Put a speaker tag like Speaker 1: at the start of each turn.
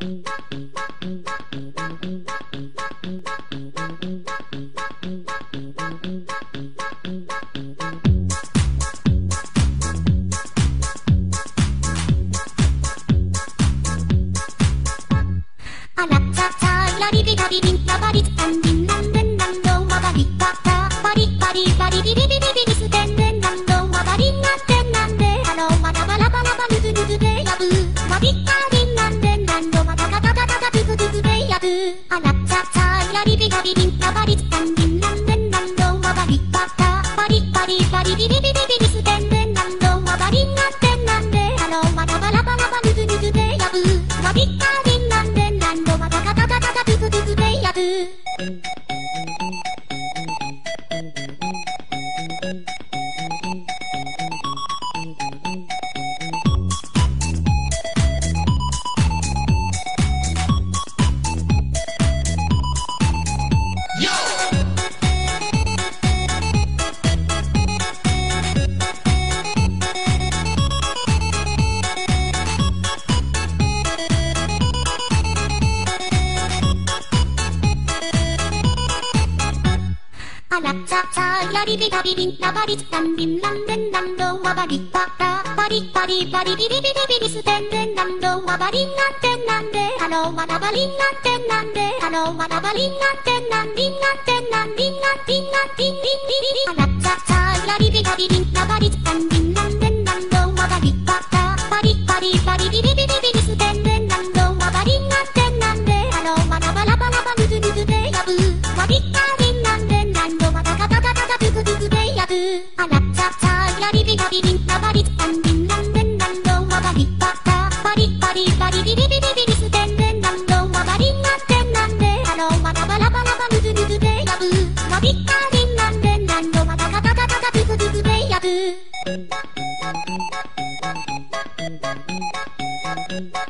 Speaker 1: あらちゃちゃいらりびらびびんらばりつかんびんなんでんなんあらちゃちゃいらりびらびびんらばりつかんラビビタビビンラバリツタンビンランレンランドワバリパラバリバリバリビビビビビビステンレンランドワバリンなんどんわばりんなんてんなんであのわらばりんなんてんなんであのわらばりんなんてんなんりんなんてんなんりんなんりんなんりんりんりんりんあらちゃちゃやりびたびびんらばりつかんびん。なゃちゃやりびたびびんらばりつかんびんなんでんなんどんわばりばらばりばりばりびびびびびびすてんでんなんどんわばりんなんてんなんであのわらばらばらばぬずぬずでやぶわびったりんなんでんなんどまたがたたたたつくつくでやぶ
Speaker 2: Thank you.